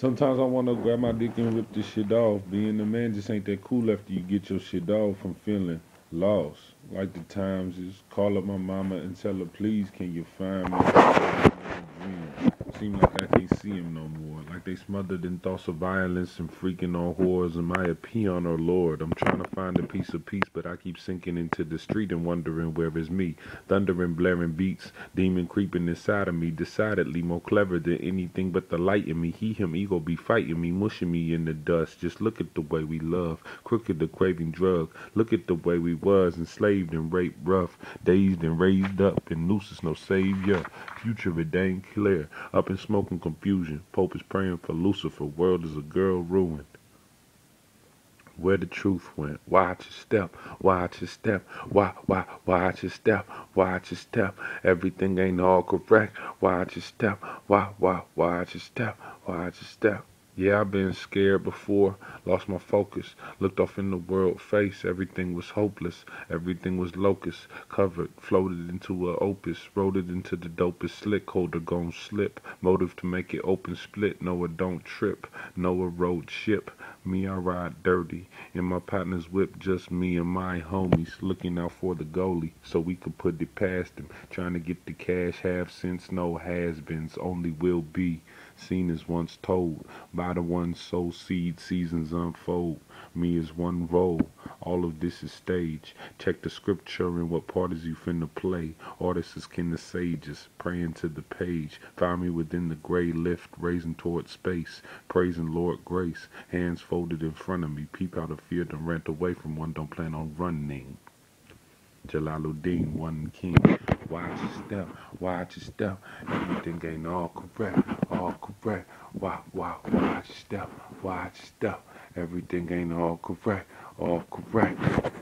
Sometimes I want to grab my dick and rip this shit off. Being a man just ain't that cool after you get your shit off from feeling lost. Like the times is call up my mama and tell her, please, can you find me? Seem like I can't see him no more. Like they smothered in thoughts of violence and freaking on whores and my peon or oh Lord. I'm trying to find a piece of peace, but I keep sinking into the street and wondering where is me. Thundering, blaring beats, demon creeping inside of me, decidedly more clever than anything but the light in me. He, him, ego be fighting me, mushing me in the dust. Just look at the way we love, crooked the craving drug. Look at the way we was enslaved and raped rough, dazed and raised up, and noose is no savior. Future it ain't clear. Up smoke and confusion. Pope is praying for Lucifer. World is a girl ruined. Where the truth went. Watch your step. Watch your step. Why, why, watch your step. Watch your step. Everything ain't all correct. Watch your step. Why, why, watch your step. Watch your step. Yeah, I've been scared before, lost my focus, looked off in the world face, everything was hopeless, everything was locust, covered, floated into a opus, wrote it into the dopest slick. Holder gon' slip, motive to make it open split, Noah don't trip, Noah road ship, me I ride dirty, in my partner's whip, just me and my homies, looking out for the goalie, so we could put it past him, trying to get the cash, half cents, no has-beens, only will be, seen as once told by the one sow seed seasons unfold. Me is one role all of this is stage check the scripture and what part is you finna play. Artists is kin the sages praying to the page. Find me within the gray lift raising toward space. Praising lord grace. Hands folded in front of me. Peep out of fear to rant away from one. Don't plan on running. Jalaluddin, one king. Watch your step, watch your step. Everything ain't all correct, all correct. Wow, watch, watch your step, watch your step. Everything ain't all correct, all correct.